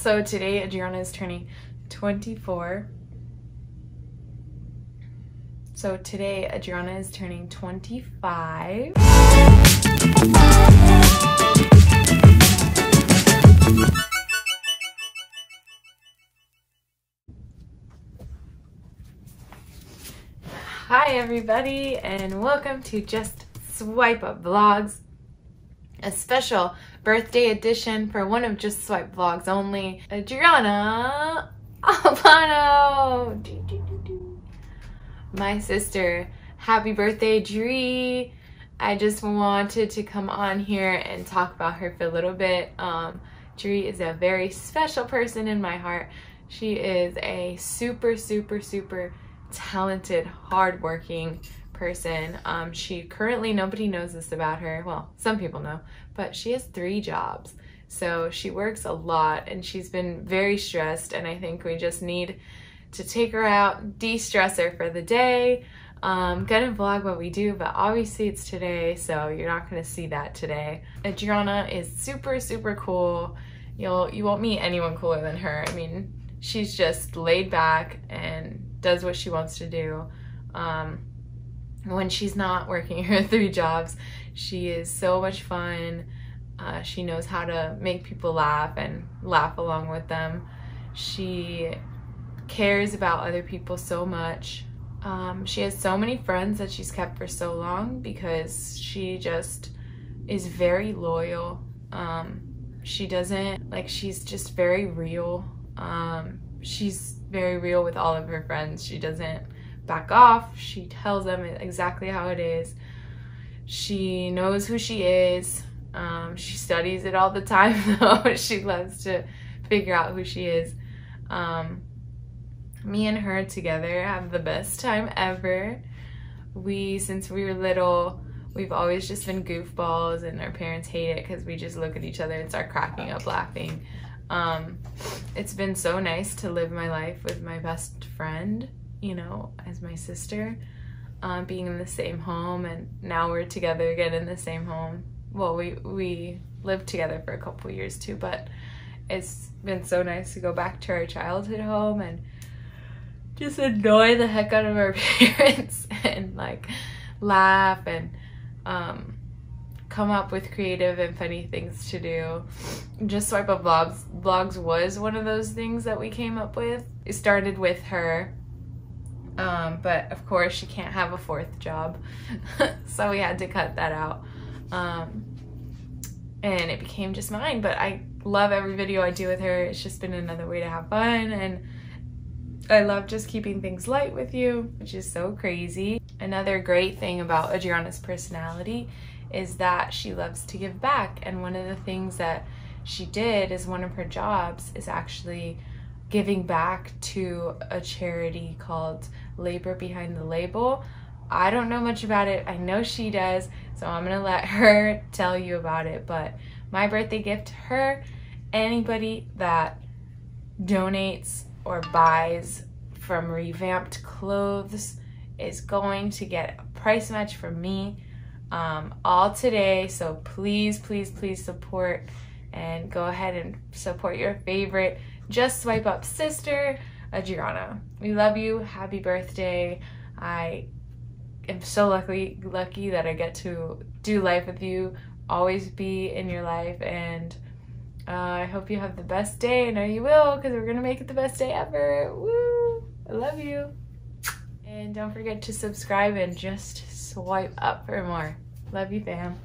So today Adriana is turning 24. So today Adriana is turning 25. Hi everybody and welcome to Just Swipe Up Vlogs. A special birthday edition for one of Just Swipe Vlogs only. Adriana Albano! My sister. Happy birthday, Dri! I just wanted to come on here and talk about her for a little bit. Um, Dri is a very special person in my heart. She is a super, super, super talented, hardworking person. Um, she currently, nobody knows this about her. Well, some people know, but she has three jobs. So she works a lot and she's been very stressed. And I think we just need to take her out, de stress her for the day. Um, gonna vlog what we do, but obviously it's today, so you're not gonna see that today. Adriana is super, super cool. You'll, you won't meet anyone cooler than her. I mean, she's just laid back and does what she wants to do. Um, when she's not working her three jobs, she is so much fun. Uh, she knows how to make people laugh and laugh along with them. She cares about other people so much. Um, she has so many friends that she's kept for so long because she just is very loyal. Um, she doesn't, like, she's just very real. Um, she's very real with all of her friends. She doesn't back off. She tells them exactly how it is. She knows who she is. Um, she studies it all the time though. she loves to figure out who she is. Um, me and her together have the best time ever. We, since we were little, we've always just been goofballs and our parents hate it because we just look at each other and start cracking up laughing. Um, it's been so nice to live my life with my best friend, you know, as my sister, um, being in the same home, and now we're together again in the same home. Well, we we lived together for a couple years too, but it's been so nice to go back to our childhood home and just annoy the heck out of our parents and like laugh and um, come up with creative and funny things to do. Just Swipe Up Vlogs, vlogs was one of those things that we came up with. It started with her, um, but of course she can't have a fourth job, so we had to cut that out. Um, and it became just mine, but I love every video I do with her. It's just been another way to have fun and I love just keeping things light with you, which is so crazy. Another great thing about Adriana's personality is that she loves to give back. And one of the things that she did is one of her jobs is actually giving back to a charity called Labor Behind the Label. I don't know much about it. I know she does, so I'm gonna let her tell you about it. But my birthday gift to her, anybody that donates or buys from revamped clothes is going to get a price match from me um, all today. So please, please, please support and go ahead and support your favorite Just Swipe Up sister, Adriana. We love you. Happy birthday. I am so lucky, lucky that I get to do life with you, always be in your life, and uh, I hope you have the best day. I know you will because we're going to make it the best day ever. Woo! I love you. And don't forget to subscribe and just swipe up for more. Love you, fam.